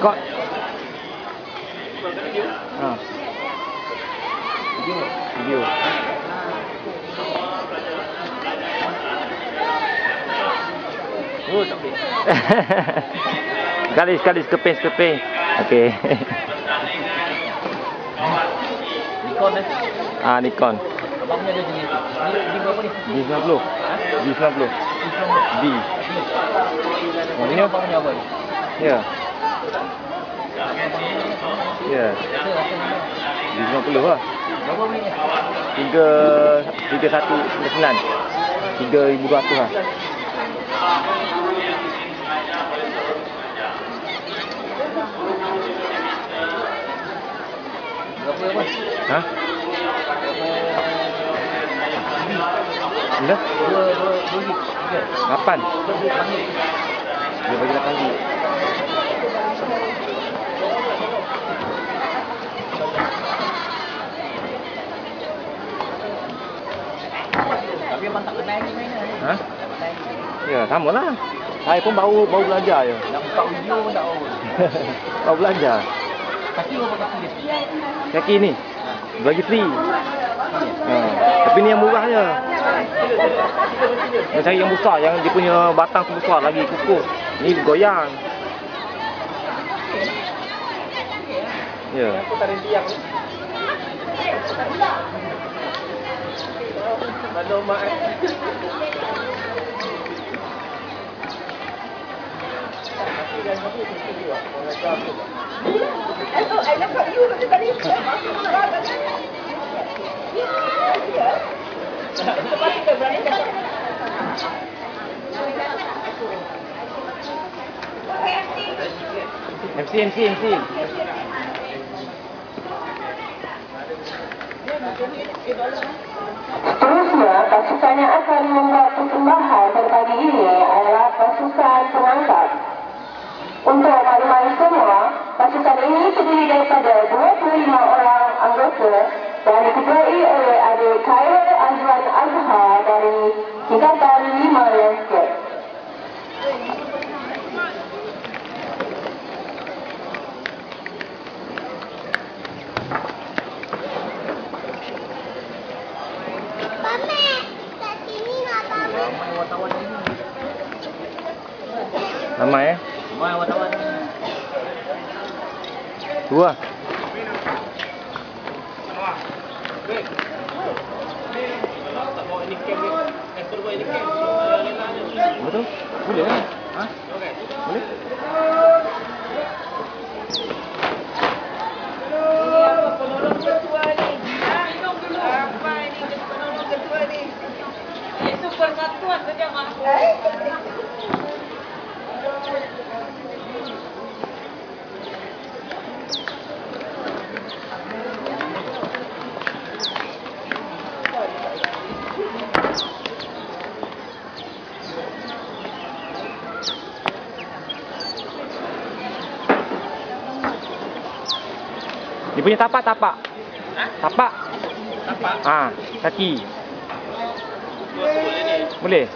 Kau Ha. Video. Video. Oh, tak boleh. sekali sekali sekeping sekeping. Okey. Nikon eh. ah Nikon. Abang punya ada jenis. Ni, ni berapa ni? D90. D90. D. Ni abang punya apa ni? Ya. Ya. Ni. D90 lah. Berapa minit ni? Tiga tiga satu sembilan. Tiga ribu dua ratus lah. Berapa apa? Ha? Bila? Dua, dua, dua gig. Tiga. Lapan. Panggil. Dia bagi lapan ribu. Tapi abang tak kenal lagi mainan ni. Ha? Tak. Ya, sama lah. Saya pun baru baru belajar je. Nak buka video pun tak tahu. baru belajar. Kaki berapa kaki dia? Kaki ni bagi free. Ha. Tapi ni yang murah je. Dia cari yang besar yang dia punya batang tu besar lagi kukuh. Ni goyang. Ya. Aku tak ada tiang ni. Mana mak eh? MC MC MC. Seterusnya, pasukan yang akan membuat persembahan Ramai wartawan ni. Ramai eh. Ramai wartawan ni. Dua. Betul? Boleh kan? Ha? Boleh? Itu persatuan saja mampu. Dia punya tapak tapak. Tapak. Nampak? Ha, kaki boleh?